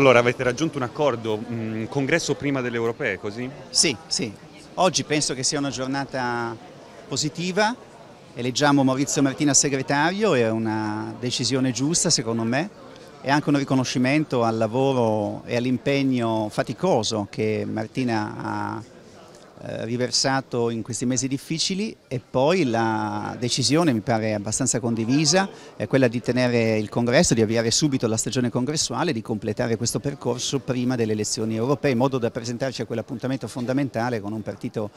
Allora avete raggiunto un accordo, un congresso prima delle europee, così? Sì, sì. Oggi penso che sia una giornata positiva, eleggiamo Maurizio Martina segretario, è una decisione giusta secondo me, è anche un riconoscimento al lavoro e all'impegno faticoso che Martina ha riversato in questi mesi difficili e poi la decisione mi pare abbastanza condivisa è quella di tenere il congresso, di avviare subito la stagione congressuale, di completare questo percorso prima delle elezioni europee in modo da presentarci a quell'appuntamento fondamentale con un partito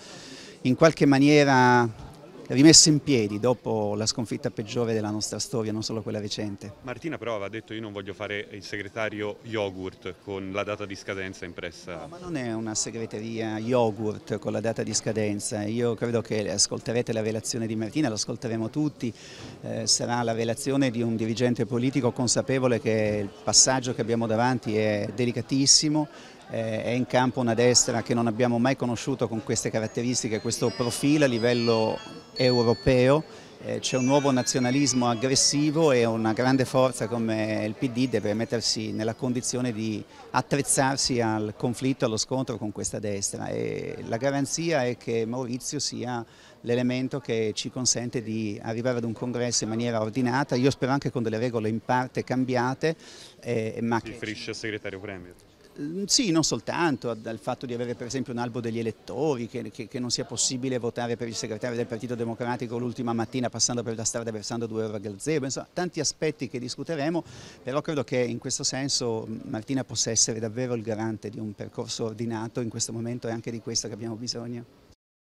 in qualche maniera rimessa in piedi dopo la sconfitta peggiore della nostra storia, non solo quella recente. Martina però aveva detto io non voglio fare il segretario yogurt con la data di scadenza impressa. No, ma non è una segreteria yogurt con la data di scadenza, io credo che ascolterete la relazione di Martina, lo ascolteremo tutti, eh, sarà la relazione di un dirigente politico consapevole che il passaggio che abbiamo davanti è delicatissimo, è in campo una destra che non abbiamo mai conosciuto con queste caratteristiche, questo profilo a livello europeo, eh, c'è un nuovo nazionalismo aggressivo e una grande forza come il PD deve mettersi nella condizione di attrezzarsi al conflitto, allo scontro con questa destra e la garanzia è che Maurizio sia l'elemento che ci consente di arrivare ad un congresso in maniera ordinata, io spero anche con delle regole in parte cambiate. Eh, ma si riferisce al segretario Premier? Mm, sì, non soltanto, dal fatto di avere per esempio un albo degli elettori, che, che, che non sia possibile votare per il segretario del Partito Democratico l'ultima mattina passando per la strada versando 2 euro a gazebo, insomma tanti aspetti che discuteremo, però credo che in questo senso Martina possa essere davvero il garante di un percorso ordinato in questo momento e anche di questo che abbiamo bisogno.